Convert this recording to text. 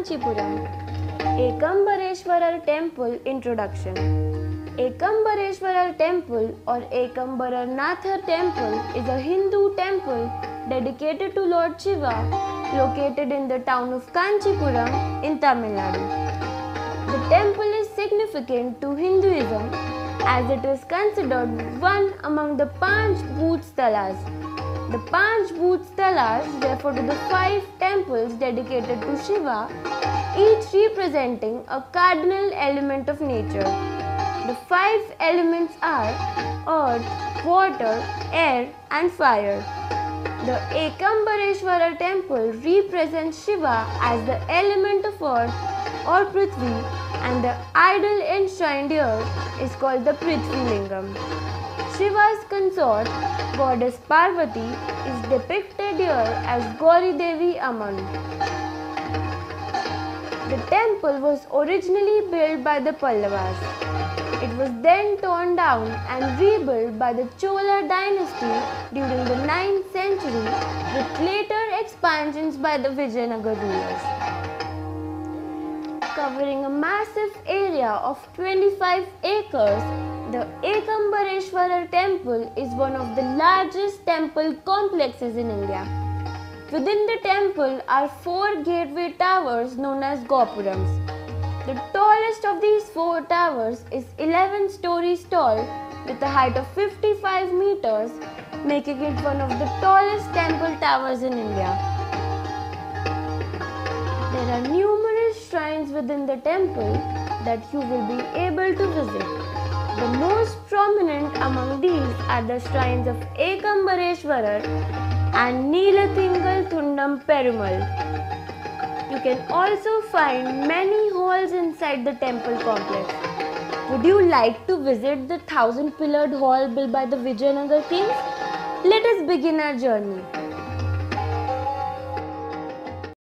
Kanchipuram. Ekambareshwarar Temple Introduction Ekambareshwarar Temple or Ekambaranathar Temple is a Hindu temple dedicated to Lord Shiva located in the town of Kanchipuram in Tamil Nadu. The temple is significant to Hinduism as it is considered one among the Panch Bhoot Stalas. The Panch tell us, therefore, to the five temples dedicated to Shiva, each representing a cardinal element of nature. The five elements are earth, water, air, and fire. The Ekambareshwara temple represents Shiva as the element of earth or Prithvi and the idol enshrined here is called the Prithvi Lingam. Shiva's consort, goddess Parvati, is depicted here as Gauri Devi Amman. The temple was originally built by the Pallavas. It was then torn down and rebuilt by the Chola dynasty during the 9th century with later expansions by the Vijayanagar rulers. Covering a massive area of 25 acres, the Ekambareshwara temple is one of the largest temple complexes in India. Within the temple are four gateway towers known as Gopurams. The tallest of these four towers is 11 stories tall with a height of 55 meters, making it one of the tallest temple towers in India. There are numerous shrines within the temple that you will be able to visit. The most prominent among these are the shrines of Ekambareshwarar and Neelathingal Thundam Perumal. You can also find many halls inside the temple complex. Would you like to visit the thousand pillared hall built by the Vijayanagar kings? Let us begin our journey.